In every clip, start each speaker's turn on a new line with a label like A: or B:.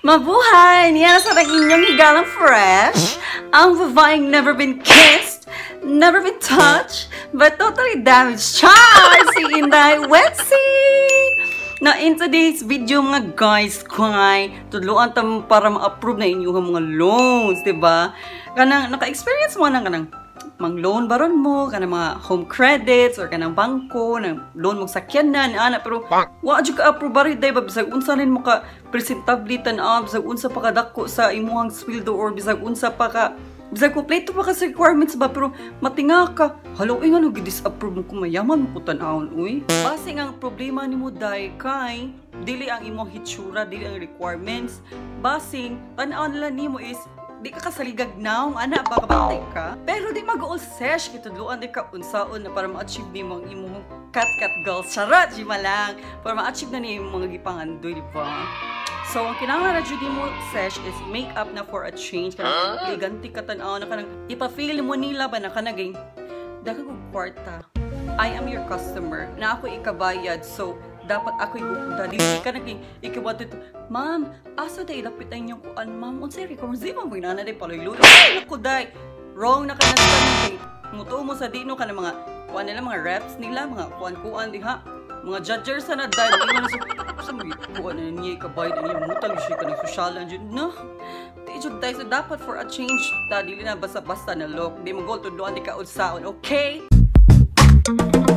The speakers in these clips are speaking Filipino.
A: Mabuhay! Niya sa inyong higalang fresh, ang babaeng never been kissed, never been touched, but totally damaged child, si Inday Wetsi! Na in today's video mga guys, kay tudluan tam para ma-approve na inyong mga loans, di ba? Kanang naka-experience mo na kanang mang loan baron mo kanang mga home credits or kanang bangko nang loan mo sakyanan ana pero wa jud ka approve bari day ba? Bisag unsa nin mo ka presentable tan-aw bisag unsa pa ka dako sa imuhang sweldo or bisag unsa pa ka bisag kompleto pa ka sa requirements ba? Pero matinga ka. Halo ay ngano gi-disapprove mo kung mayaman mo tan-awon uy. Base ang problema nimo day kay dili ang imong hitsura dili ang requirements. Basing tan-aw nila nimo is di ka kasaligag naong ana ba kabantay ka pero di mag-all sesh kitudluan di ka unsaon na para ma-achieve ni mong imong cat cat girl charot di malang para ma-achieve na ni mga gipangandoy di ba So, ang kinahanglan na jud mo sesh is make up na for a change. Kanang huh? ganti ka tan-aw na kanang ipa-feel mo nila ba na kanaging daghang kog kwarta. I am your customer na ako ikabayad. So, dapat ako ipupunta. Dili ka naging ikiwato ito. Ma'am, asa day lapit ang inyong kuan, ma'am. Unsay record, di mo may nanay paloy-lulo. Ay, naku day. Wrong na ka na sa Muto mo sa dino ka ng mga kuan nila, mga reps nila, mga kuan-kuan diha. Mga judgers na dahil hindi mo na sa mga kuan na niya ikabayad na niya mutal siya ka ng sosyalan dyan. No? Di jud tayo. So dapat for a change, ta na basta-basta na look. Di mo go to doon di ka unsaon, okay? Ses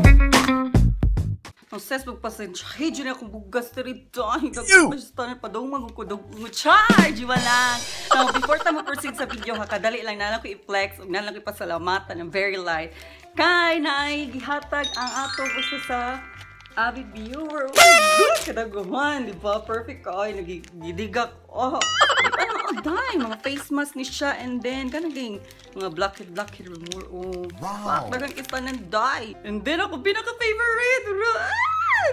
A: magpasensya. Hey, dyan akong bugas na rin tayo. Basta na padong magkukudog mo. Charge! Iba lang. Now, before tayo proceed sa video, ha, kadali lang na lang ko i-flex. Huwag na lang ko ipasalamatan ng very light. Kay na ay gihatag ang ato gusto sa avid viewer. Oh! Kadaguhan, di ba? Perfect ka. Ay, nagigidigak. Oh, ano oh, dahil mga face mask ni siya and then kanaging mga blackhead blackhead remover oh wow dagang isa ng dye and then ako pinaka favorite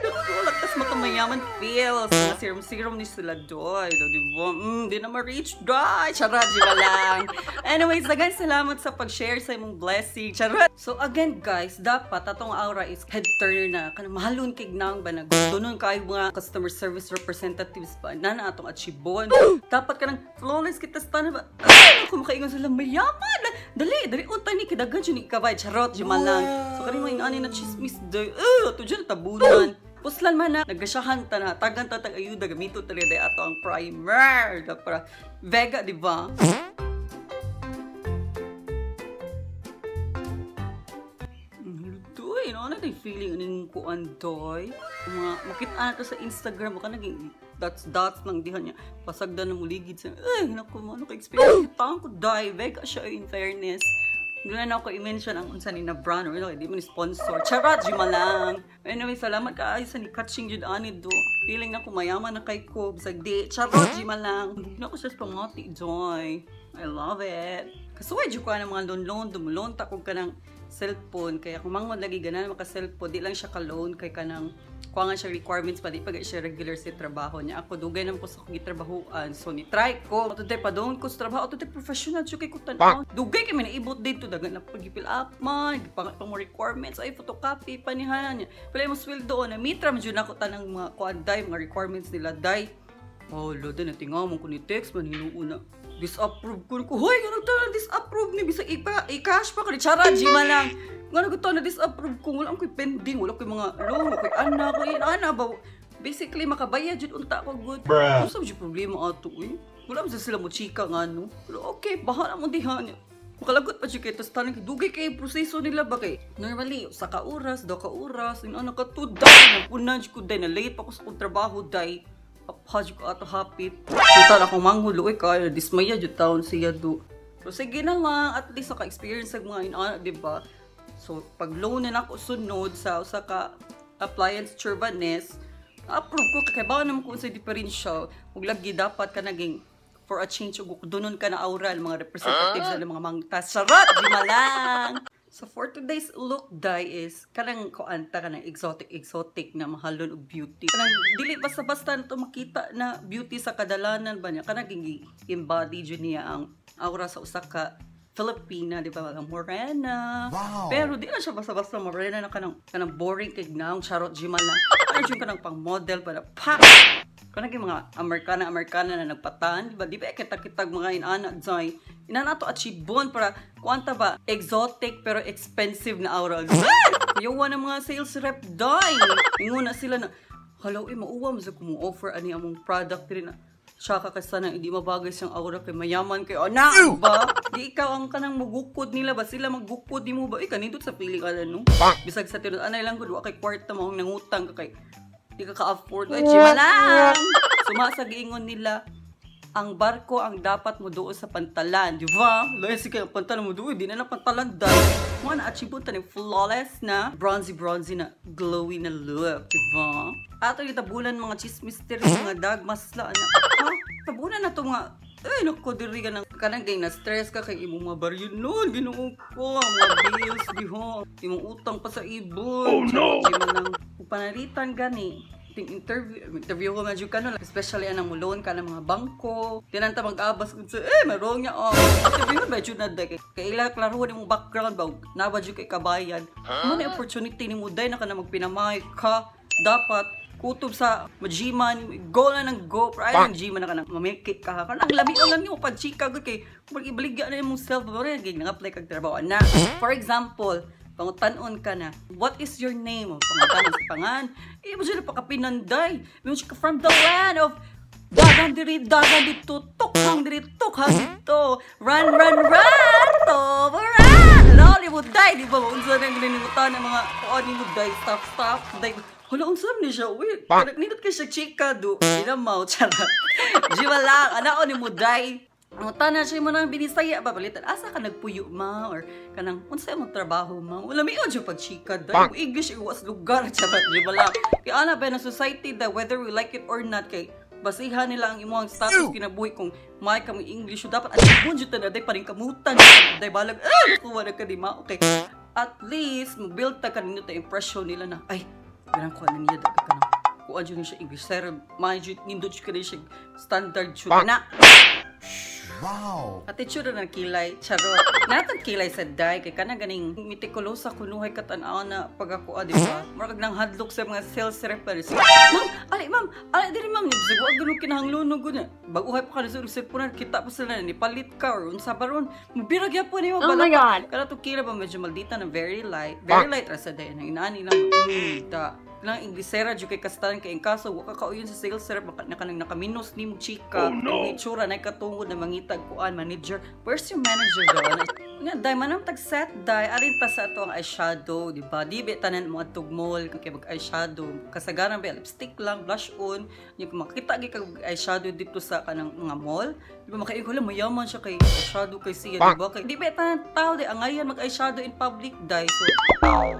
A: Nakulak, tas makamayaman feels. Serum-serum ni sila doy. Di ba? Mm, di na ma-reach doy. Charot, di ba lang? Anyways, again, salamat sa pag-share sa imong blessing. Charot! So again, guys, dapat atong aura is head turner na. Kanang mahalon kig nang ba na gusto nun kayo mga customer service representatives ba na na atong achibon. dapat ka nang flawless kita sa tanan ba? Ay, ako makaingon sila mayaman. Dali, dali unta ni kidagan jud ni kabay. Charot, di lang. So kaning mga ani na chismis doy. Uh, to dyan tabunan. Puslan man na, nagasyahan ta na, tagan ta tag ayuda, gamito ta rin ato ang primer. Para, Vega, di ba? Doy, no? Ano yung feeling aning kuan doy? Mga, makita na sa Instagram, maka naging dots dots lang dihan niya. Pasagdan na muligid sa, ay, naku ano ka-experience? Tawang ko doy, Vega siya in fairness. Doon na ako i-mention ang unsa ni na brand or hindi mo ni sponsor. Charot, di lang. Anyway, salamat ka ay sa ni catching jud ani do. Feeling na mayaman na kay ko bisag di. Charot, di lang. Bugna ko sa pamati joy. I love it. Kasuway jud ko ng mga loan-loan, dumulon ta kog kanang cellphone kaya kung mangod lagi ganan maka cellphone di lang siya ka loan kay kanang kuha nga siya requirements pa di pa siya regular sa trabaho niya. Ako dugay naman ko sa kong trabahoan so ni try ko tutoy pa doon ko sa trabaho. Tutoy professional siya kay ko tanaw dugay kay naibot dito dagan na pag-fill up man pang pang requirements ay photocopy panihanan niya. Pala mo sweldo na mitra man ako tanang mga kuanday mga requirements nila day. Oh lodo na tingaw mo ko ni text man hinuuna disapprove ko. Ko hoy nga nagtala disapprove ni bisag i-cash pa ko chara jima lang. Nga nagto na disapprove ko. Wala ko'y pending. Wala ko'y mga loan ko'y ana ko ana. Ba basically makabayad jud unta ko good. Ano sa problema ato eh? Wala man sila mo chika nga no? Pero okay bahala mo diha Makalagot pa siya kay tas tanong dugay kay proseso nila ba kay? Normally sa ka oras do ka oras. Ino ana ka tuday na punan ko day na late pa ko sa trabaho day apaj ko ato happy total ako manghulo kay dismaya jud taon siya do so sige na lang at least ka experience sa mga ina di ba So, pag loan na ako sunod sa usa ka appliance churbanes, approve ko kay bawa naman ko sa differential, ug lagi dapat ka naging for a change ug dunon ka na aural mga representatives uh? mga mangtas. Sarat di malang. So for today's look dye is kanang kuanta kanang exotic exotic na mahalon og beauty. Kanang dili basta-basta na to makita na beauty sa kadalanan ba niya kanang embody jud niya ang aura sa usa ka Filipina, di ba? Mga morena. Wow. Pero di na siya basta-basta morena na kanang, kanang boring kay naong charot jimal lang. Ano yung kanang pang model para pa kanang mga Amerikana Amerikana na nagpatan, di ba? Di ba kita-kitag mga inana joy. Ina nato achievon para kwanta ba exotic pero expensive na aura. Yung ng mga sales rep dai. Inguna sila na Hello, eh, mauwa mo sa kung offer ani among product rin na siya ka kasi na hindi mabagay siyang aura kay mayaman kay ana ba di ikaw ang kanang magukod nila ba sila magukod di mo ba eh kanindot sa pili ka no bisag sa tinod anay lang gud wa kay kwarta mo nangutang ka kay di ka ka-afford ay chima lang sumasag ingon nila ang barko ang dapat mo doon sa pantalan, di ba? Laya si kaya pantalan mo doon, di na lang pantalan dahil mo na achieve ta ni flawless na bronzy bronzy na glowy na look, di ba? Ato yung tabunan mga chismister mga dagmas la na. Ha? Tabunan na to mga ay, naku, diri ka ng kanang gay na stress ka kay imong mga baryo. Nun, ginoo ko, mga bills, di ho, imong utang pa sa ibon. Oh no! Di man lang, panalitan gani. Ting interview interview ko medyo kano especially anang mulon ka ng mga bangko. Tinanta mag-abas kun sa eh marong niya oh. Interview medyo na dai kay ila klaro ni mo background ba? Na ba kay kabayan. Mo na opportunity ni mo dai na ka na magpinamay ka? Dapat kutob sa majiman go na ng go pero ay ng jiman na ka nang mamikit ka ka ang labi lang mo pag chika gud kay pag ibaligya na imong self rin gig nang apply kag trabaho na for example pangutanon ka na, what is your name? Pangutanon sa pangan. Eh, mo sila pakapinanday. Mo siya from the land of Dagan diri, dagan dito, tukhang diri, tukhang dito. Run, run, run, to, run! Ano, ni mo day, di ba? Unsa nang gininimutan ng mga, oh, ni mo day, stop, stop, day. Hala, unsa ni siya, wait. Nindot ka siya chika, do. Inamaw, charot. Jiwa lang, ano, ni mo day. Ang tanan siya mo nang binisaya. Ba balitan asa ka nagpuyo ma? Or kanang unsa mo trabaho ma? Wala mi jud pag chika mo English iwas lugar charot di ba lang? Kay ana ba na society that whether we like it or not kay basihan nila ang imong status kinabuhi kung may kami English. Dapat at mo jud na dai paring kamutan dai balag ah kuha na ka di ma? Okay. At least mo build ta kanino ta impression nila na ay ganang ko na niya dapat kanang kuha jud siya English. Sir may jud nindot siya standard jud na Wow! Ate chura na kilay, charot. Natang kilay sa day, kay kana ganing mitikulosa kunuhay katanaw na pag ako, ah, di ba? Marag nang hadlok sa mga sales reppers. Ma'am, ali ma'am, ali diri ma'am, nibsig wa ganun kinahangluno gud na. Baguhay pa ka sa cellphone kita pa sila ni palit ka or unsa baron. Mubirag ya po ni mo
B: Oh my God.
A: Kana to kila ba medyo maldita na very light. Very light ra sa day na inani lang. Mm, lang inglisera jud kay kastan kay kaso wa ka kauyon sa sales rep maka na kanang nakaminos ni chika oh, no. itsura na katungod na mangitag kuan manager where's your manager daw nga dai manam tag set dai arin ta sa ato ang eyeshadow di ba? Di be tanan mo atog mall kay mag eyeshadow kasagaran ba lipstick lang blush on ni makita gi kag eyeshadow dito sa kanang mga mall di ba makaingon lang mayaman siya kay eyeshadow kay siya di ba? Kay di be tanan tao di angayan mag eyeshadow in public dai so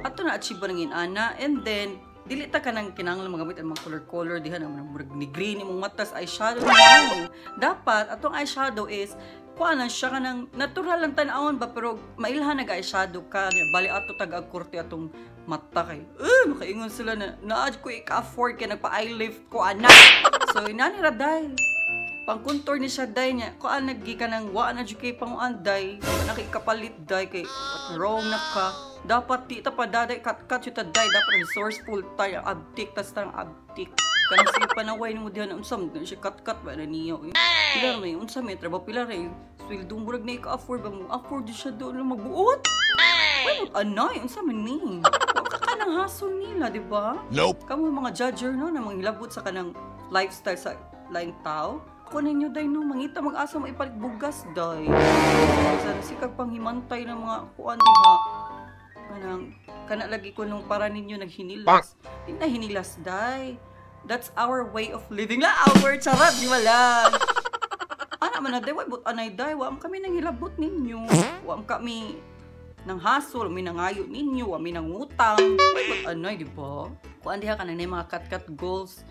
A: ato na achieve nang ana and then dili ta ka nang kinahanglan magamit ang mga color color diha na murag ni green imong matas eyeshadow no. dapat atong eyeshadow is kuha na siya kanang natural lang tan-awon ba pero mailhan nag eyeshadow ka. Bali ato tag kurti atong mata kay eh makaingon sila na naad ko ika-afford kay nagpa eyelift ko ana so inani ra dai pang contour ni siya day niya. Ko an naggi ka nang wa na jud kay panguan day. Nakikapalit day. Kay wrong na ka dapat di ta pa daday kat kat yung taday dapat resourceful tayo abtik tas tang abtik. Kanang sige panaway mo dihan unsam siya kat kat ba na niyo eh. pilar may unsa may trabaho pilar eh sweldo murag na ika-afford ba mo afford siya doon magbuot. Ay anay unsa man ni? Ka kanang hasol nila di ba?
C: Nope.
A: kamo mga judger no na manghilabot sa kanang lifestyle sa laing tao. Ko ninyo day no mangita mag-asa mo ipalit bugas day. Sa sikag panghimantay ng mga kuan diha kanang kana lagi ko nung para ninyo naghinilas. Di na hinilas day. That's our way of living la our charot di wala ana man na day wa but anay day? Wa am kami nang hilabot ninyo. Wa am kami nang hasol mi nangayo ninyo wa mi nang utang but anay di ba? Kuan diha kanang mga kat-kat goals.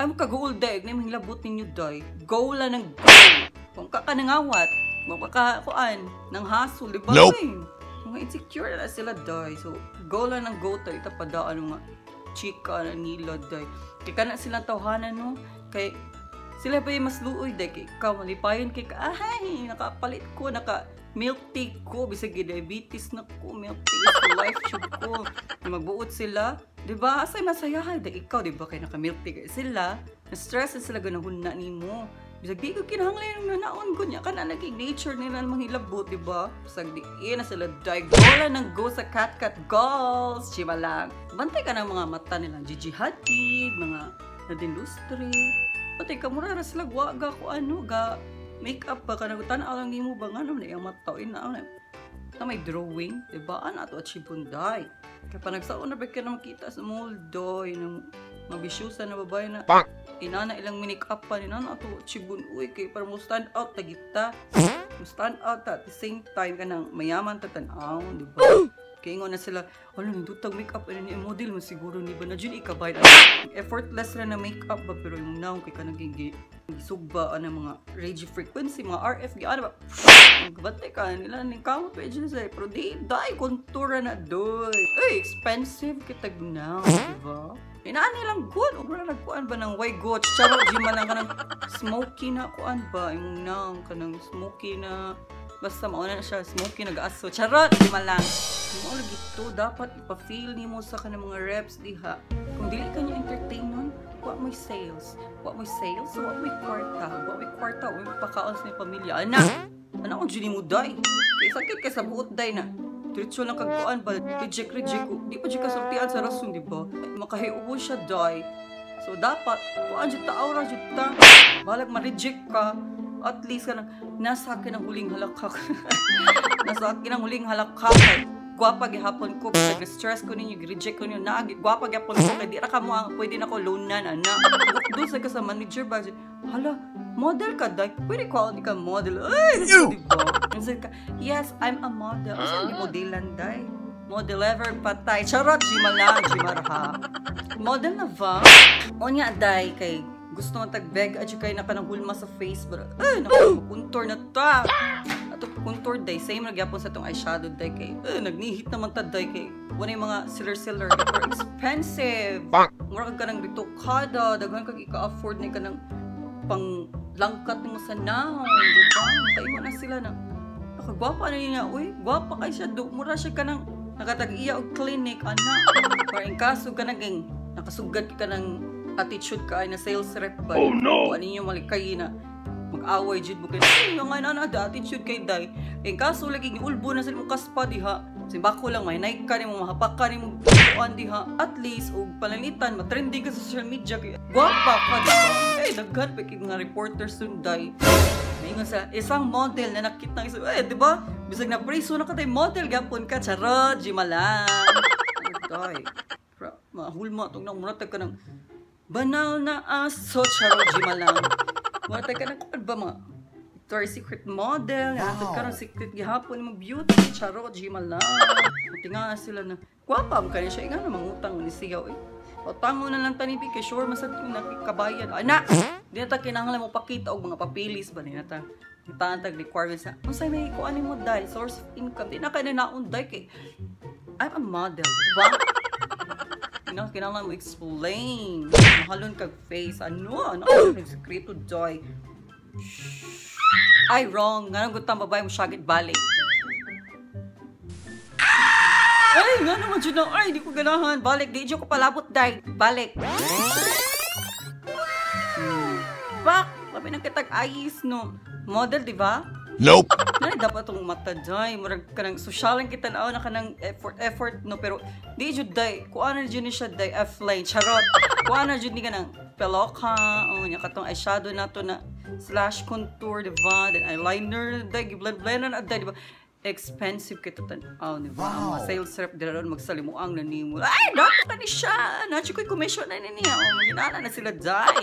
A: Ay mo ka-goal day na yung hilabot ninyo day. Goal la ng goal kung ka ka nangawat mapaka kuan nang hasol di ba
C: Nope.
A: Ay, mga insecure na sila day so go lang ng go tayo itapadaan mga chika na nila day kay kana sila tawhanan no? Kay sila yung mas luoy day kay ikaw malipayon. Kay ka ay nakapalit ko naka milk tea ko. Bisag diabetes na ko milk tea is life tube ko. Magbuot sila. Di ba? Asay masayahay day ikaw di ba? Kay naka milk tea kay sila. Na-stress sila. Ganahon na nimo. Bisag di ko kinahanglan ng nanaon ko niya kana naging nature nila ng manghilabot, di ba? Bisag di na sila digola ng go sa cat cat goals. Chiba lang. Bantay ka ng mga mata nila. Gigi Hadid, mga Nadine Lustre. Pati ka mura ra sila gwaga ko ano ga make-up ba ka nagutanaw lang nimo ba nga naman yung mata ina na na may drawing, di ba? Ano ato at sibunday. Kaya pa nagsaon na ba ka na makita sa moldoy ng mabisyusa na babae na
B: Bang!
A: inana ilang minik up pa ni nana ato chibun uy kay para mo stand out tagita mo stand out at the same time ka nang mayaman ta tan-aw di ba? Kay ingon na sila wala ni dutag makeup ano ni model mo siguro ni ba na dyan ikabay na effortless ra na makeup ba? Pero yung naong kay ka naging sugba ana mga radio frequency mga RF gi ano ba? Nagbate ka nila ni kamo page na say pero di dai kontura na doy. Ay expensive kitag na di ba Inaani lang good. O wala nagkuan ba ng way goat? Charo, di man lang ka ng smoky na kuan ba? Yung nang ka ng smoky na basta mauna na siya smoky nag-aso. Charot, di man lang. Mo lagi to dapat ipa-feel nimo sa kanang mga reps diha. Kung dili ka niya entertain nun, wa mo'y sales. Wa mo'y sales, wa mo'y kwarta. Wa mo'y kwarta, wa mo'y pakaon sa pamilya. Anak, anak kung dili mo day. Kaya sakit ka sa buot day na. Diretso lang kagkuan ba? Reject, reject ko. Di pa di kasultian sa rason, di ba? Makahiubo siya, die. So, dapat, kuan dyan ta, aura dyan ta. Balag ma-reject ka. At least ka na, nasa akin ang huling halakak. nasa akin ang huling halakak. Gwapa gihapon ko, pag stress ko ninyo, reject ko ninyo, na, gwapa gihapon ko, kaya di ra ka mo, ang- pwede na ko loanan, ana. Doon sa ka sa manager ba, hala, model ka, day. Pwede ko ka model. Ay, ba? Answer ka, yes, I'm a model. Ang saan di modelan, day? Model ever patay. Charot, Jima lang, Jima ha. Model na ba? O nga, day, kay gusto mo tagbeg at kay naka ng hulma sa face but ay naku contour na ta ato contour day same ra gyapon sa tong eyeshadow day kay eh, nagnihit naman ta day kay wala yung mga seller seller pero expensive
B: Bang!
A: mura ka ng dito kada daghan kag ika-afford ni ka ng pang langkat mo sa nahon di ba tayo mo na sila na nakagwapa na niya uy gwapa kay siya do mura siya ka ng nakatag-iya og clinic ana. Para in kaso ka naging nakasugad ka ng attitude ka ay na sales rep ba?
B: Oh, no!
A: Kung ano yung malikay na mag-away jud mo kay ay yung nga na da attitude kay day in kaso lagi giulbo na sa imong kaspa diha simbako lang may naik ka nimo mahapak ka nimo kuan diha at least og palalitan matrendy ka sa social media gwapa ka diba eh daghan pa mga reporters sunday Mingon sa isang model na nakita ng isa, eh, di ba? Bisag na preso na ka tayo model, gapon ka, charot, jima lang. Ay, mahulma, itong nang muratag ka ng banal na aso, charot, jima lang. Muratag ka ng, ano ba mga, Victoria's Secret model, wow. ka ng secret gihapon mo beauty, charot, jima lang. Buti nga sila na, kwapa mo kanya siya, nga na mangutang ni sigaw, eh. O tango na lang tanibi kay sure masad yung nakikabayan. Ana! Di na ta kinahanglan mo pakita og mga papilis ba ni na ta. Itantag requirements na, unsay may kuan mo dai source of income. Di na kay na naunday kay I'm a model, ba? Ina kinahanglan mo explain. Mahalon kag face. Ano? Ano ang sekreto joy? Ay, wrong. Nga nang gutang babae mo syagit balik. Ay, nga naman dyan na. Ay, di ko ganahan. Balik, di dyan ko palabot, day. Balik. Hmm. Bak, labi ng kitag ayis, no. Model, di ba?
B: Nope!
A: Nari dapat itong mata, day. Murag ka ng sosyalan kita na, na ka ng effort, effort, no. Pero, di dyan, day. Kuha na dyan ni siya, day. F-line, charot. Kuha na dyan ni ka ng peloka. O, niya katong eyeshadow na to na slash contour, di ba? Then eyeliner, day. Giblend-blend na, day, di ba? expensive kita tan aw ni ba? Ang mga sales rep dira ron magsalimuang na nimo. Ay dato ka ni siya. Nachi ko'y commission na ni niya. O maginana na sila dai.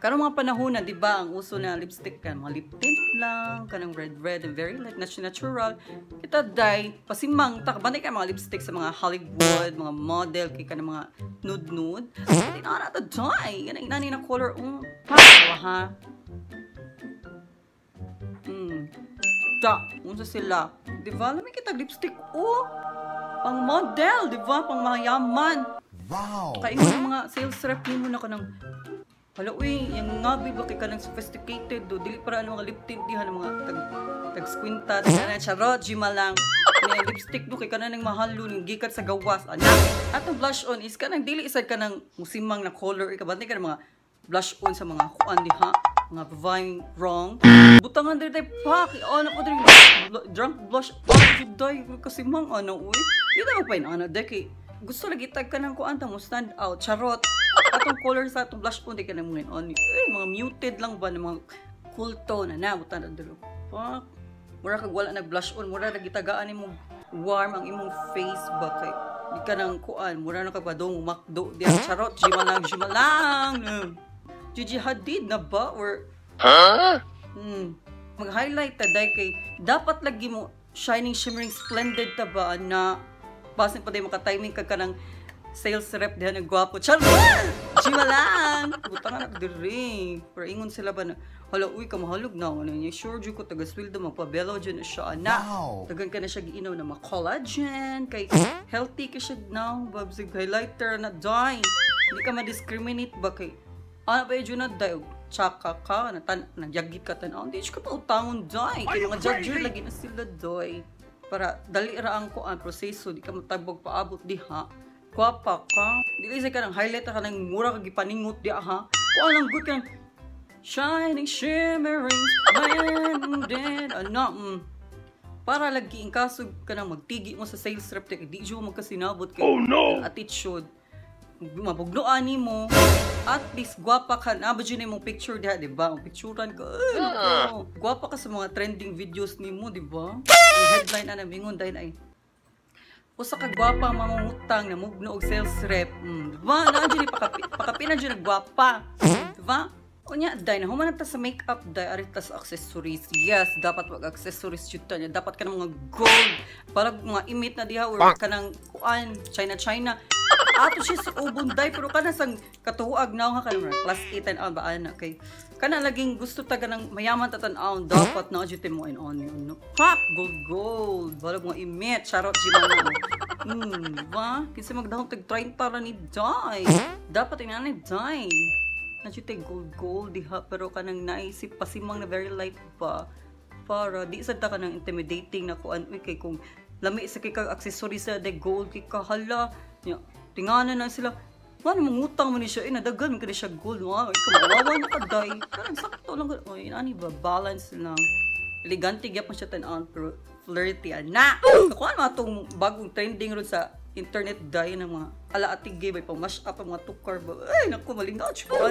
A: Karong mga panahon na di ba? Ang uso na lipstick kan mga lip tint lang kanang red red and very light natu- natural. Kita dai pasimang ta bantay ka mga lipstick sa mga Hollywood mga model kay kanang mga nude nude hindi na na to dai. Kanang inani na color um ha Da, unsa sila? Di ba? Lamig kita lipstick. Oh! Pang model, di ba? Pang mayaman.
B: Wow!
A: Yung mga sales rep mo na ka ng Hala, uy, yung nga ba kay ka ng sophisticated do, dili para ang mga lip tint diha ng mga tag tag squinta, na charot, jima lang. May lipstick do kay ka na ng mahalo ng gikat sa gawas. Ana, atong blush on is ka nang dili isad ka ng musimang na color, ikabantay ka ng mga blush on sa mga kuan diha mga vine wrong. Butangan diri tay pak ano ko diri. Drunk blush oh day kasi mang ano uy. Di na magpain ano de kay gusto lagi tag ka ng kuan ta mo stand out charot. Atong color sa atong blush on di ka na mga on eh, mga muted lang ba ng mga cool tone na butan diri pak. Mura kag wala nag blush on mura lagi tagaan nimo warm ang imong face ba kay di ka nang kuan mura na kapadong makdo di charot jima lang jima lang Gigi Hadid na ba? Or, huh? Hmm. Mag-highlight ta day kay dapat lagi mo shining, shimmering, splendid ta ba na basin pa day maka-timing ka ka ng sales rep diha ng gwapo. Charot! Gima lang! Buta nga diri. Pero ingon sila ba na, hala, uy, kamahalog na. Ano niya, sure, ko, taga-swildo, magpabelo dyan na siya. Na, wow. tagan ka na siya giinaw na mga collagen. Kay healthy ka siya na. Babsig highlighter na dye. Hindi ka ma-discriminate ba kay ano ba yung na dayo? Tsaka ka, natan, nagyagit ka tanaw. Hindi ka pa utangon doy. Kaya mga judger lagi na sila doy. Para dali ra ang ko ang proseso, di ka matabog paabot diha. Kwapa ka. Dili sa ka ng highlight ka ng mura kag gipaningot di ha. Kung anong good ka shining, shimmering, splendid, ano, mm. Para lagi ang kasog ka na magtigi mo sa sales rep, di mo magkasinabot kay oh, no! attitude mabugloan ni mo. At least gwapa ka. Na ba dyan mong picture diha di ba? Ang picturean ka. Ay, uh. gwapa ka sa mga trending videos ni mo di ba? Ang headline na namingon dahil ay usa ka gwapa mamungutang na mugno og sales rep. Mm, di ba? Na dyan pakapi pakapi na dyan gwapa. Di ba? Unya, dahil na humanap ta sa makeup, dahil arit ta sa accessories. Yes, dapat wag accessories jud niya. Dapat ka ng mga gold. Para mga imit na diha or ka ng kuan, China-China ato siya sa ubon day pero kana sang katuwag na nga kana class 8 and on ba ana kay kana laging gusto taga ng mayaman tatan on dapat na jud mo in on yun no? Fuck gold gold wala mo imit charot di man hmm ba? Kinsa magdahon tag 30 ra ni day dapat ina ni day na jud gold gold diha pero kanang naisip pasimang na very light pa. Para di sad ta ka ng intimidating na kuan kay kung lami sa kay kag accessories sa de gold kay kahala. Tinganan na sila. Wala mong utang mo ni siya. Eh, nadagan ka ni siya gold. Wow, ikaw mawawa na ka, day. Parang sakto lang. Oy, ani ba? Balance lang. Elegante gyapon siya tan-on pero flirty ana. Ako ano atong bagong trending ron sa internet day ng mga alaatig gay bay pang mash ang mga tukar ba. Ay, naku malingaw siya ko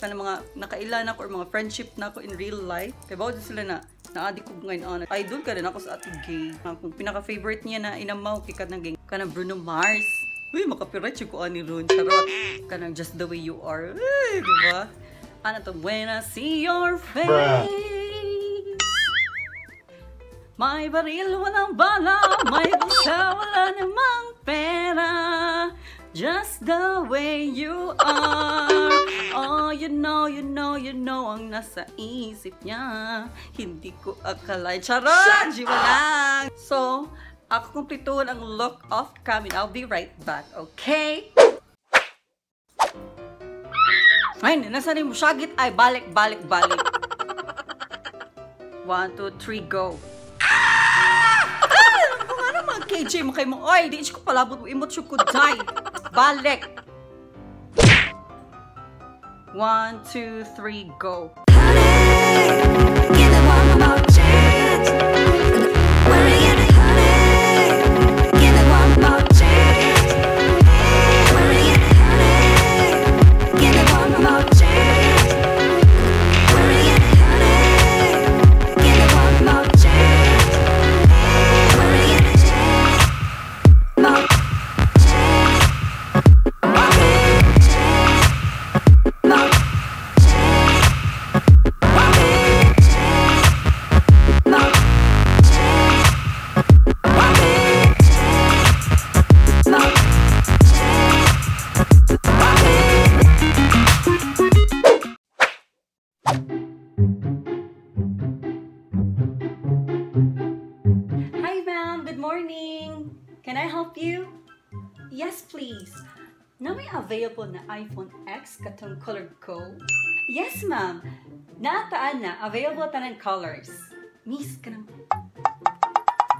A: day. Kana mga nakailan ako or mga friendship na ako in real life. Kaya bawal sila na naadi ko ngayon on. Idol ka rin ako sa ating gay. Kung pinaka-favorite niya na inamaw kay kanang gay. Kanang Bruno Mars. Uy, makapirate siya ko ani ron. Charot. Kanang just the way you are. Uy, di ba? Ano to? When I see your face. Bruh. May baril, walang bala. May bulsa, wala namang pera. Just the way you are Oh, you know, you know, you know Ang nasa isip niya Hindi ko akalain Charot! Jiwa lang! So, ako kumplituhan ang look of coming I'll be right back, okay? Ay, nasa rin mo syagit ay balik, balik, balik. One, two, three, go. KJ mo kay mo, oy, di ko palabot mo, imot siya ko die. Balik. One, two, three, go. Honey,
B: may available na iPhone X katong colored ko?
A: Yes, ma'am. Nataan na, available tanang colors.
B: Miss, kanang...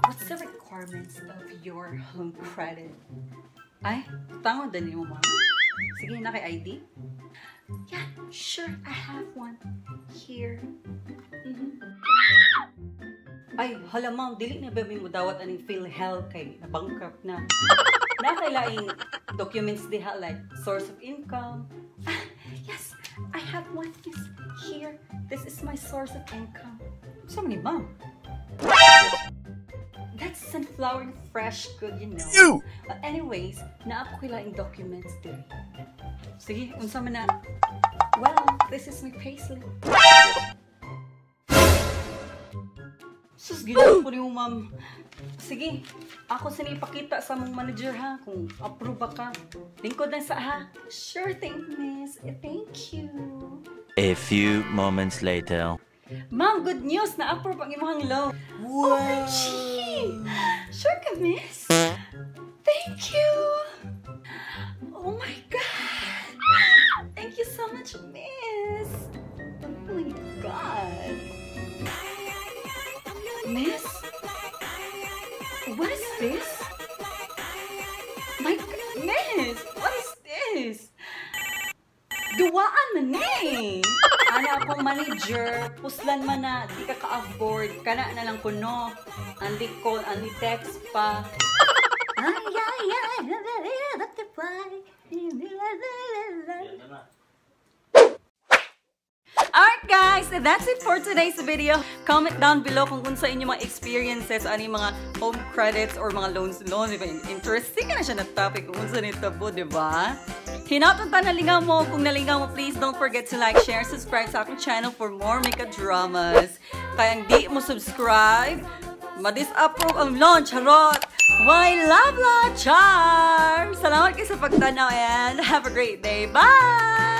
B: What's the requirements of your home credit?
A: Ay, tango din mo, ma'am. Sige, na kay ID?
B: Yeah, sure, I have one here. Mhm.
A: Ay, hala ma'am, dili na ba mo dawat aning PhilHealth kay na-bankrupt na. Nakailaing documents diha like source of income.
B: Ah, yes, I have one. Yes, here. This is my source of income.
A: So many mom.
B: That's sunflower and fresh good, you know.
C: You!
B: But anyways, naako kilaing documents diri.
A: Sige, unsa man na.
B: Well, this is my payslip.
A: Sus, ginawa ko ni mo, ma'am. Sige, ako sini ipakita sa mong manager ha, kung approve ba ka. Lingkod na sa ha.
B: Sure thing, miss. Thank you.
C: A few moments later.
A: Ma'am, good news! Na-approve ang imong loan.
B: Gee, sure ka, miss.
A: Manager, puslan man na, di ka ka-afford, kana na lang kuno. Andi call, andi text pa.
B: Ay, ay, ay, butterfly.
A: Alright guys, that's it for today's video. Comment down below kung kung sa inyo mga experiences, ano yung mga home credits or mga loans loans. Diba? Interesting na siya na topic kung saan ito po, di ba? Hinatot na nalingaw mo. Kung nalingaw mo, please don't forget to like, share, subscribe sa aking channel for more makeup dramas. Kaya di mo subscribe, ma-disapprove ang launch, harot! Why love la char! Salamat kayo sa pagtanaw and have a great day. Bye!